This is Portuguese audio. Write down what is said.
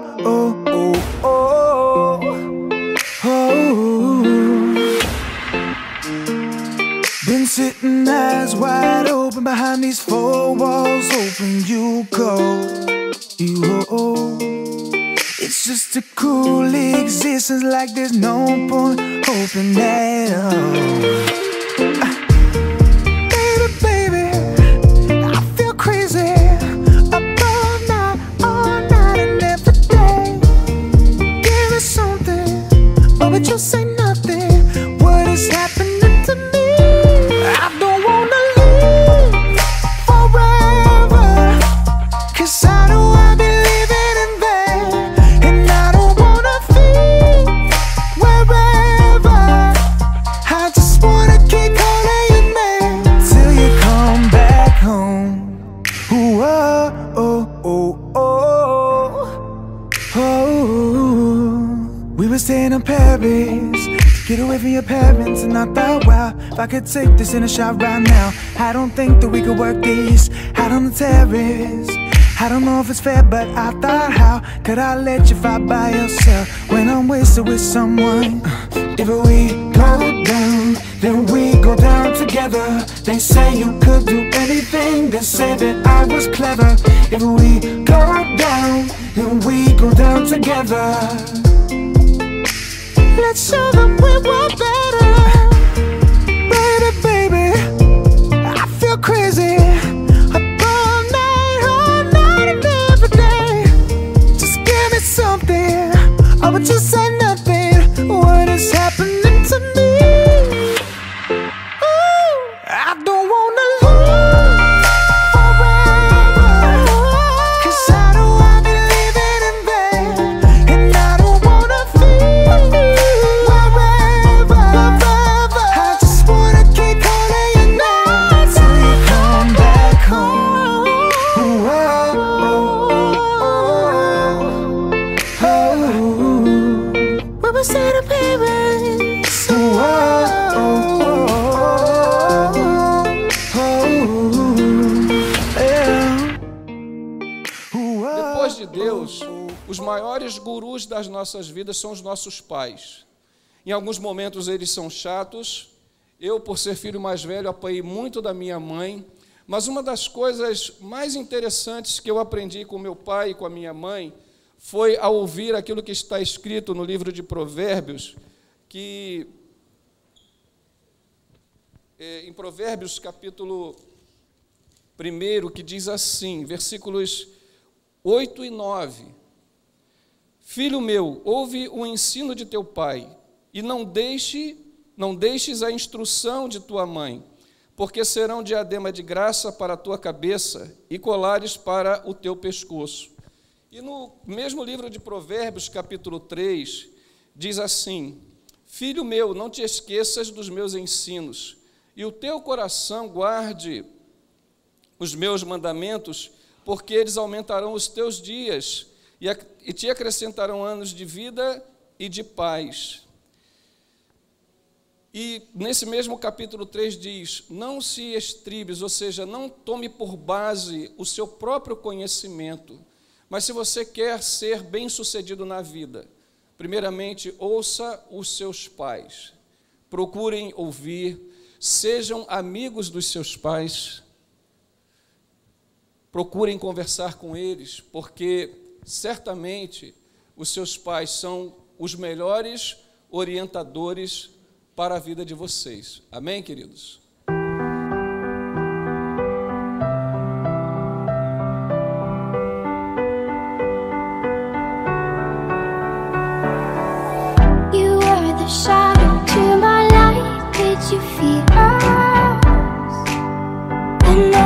oh, oh, oh, oh. Been sitting eyes wide open behind these four walls, hoping you go. You, oh, it's just a cool existence, like there's no point hoping at all. Away from your parents, and I thought, wow, if I could take this in a shot right now, I don't think that we could work this out on the terrace. I don't know if it's fair, but I thought, how could I let you fight by yourself when I'm wasted with someone? If we go down, then we go down together. They say you could do anything, they say that I was clever. If we go down, then we go down together. Let's show them we were better. Depois de Deus, os maiores gurus das nossas vidas são os nossos pais. Em alguns momentos eles são chatos. Eu, por ser filho mais velho, apanhei muito da minha mãe. Mas uma das coisas mais interessantes que eu aprendi com meu pai e com a minha mãe foi ao ouvir aquilo que está escrito no livro de Provérbios, que eh, em Provérbios capítulo 1, que diz assim, versículos 8 e 9. Filho meu, ouve o ensino de teu pai, e não deixe, não deixes a instrução de tua mãe, porque serão diadema de graça para a tua cabeça e colares para o teu pescoço. E no mesmo livro de Provérbios, capítulo 3, diz assim: Filho meu, não te esqueças dos meus ensinos, e o teu coração guarde os meus mandamentos, porque eles aumentarão os teus dias e, te acrescentarão anos de vida e de paz. E nesse mesmo capítulo 3 diz: Não se estribes, ou seja, não tome por base o seu próprio conhecimento, mas se você quer ser bem-sucedido na vida, primeiramente ouça os seus pais, procurem ouvir, sejam amigos dos seus pais, procurem conversar com eles, porque certamente os seus pais são os melhores orientadores para a vida de vocês. Amém, queridos?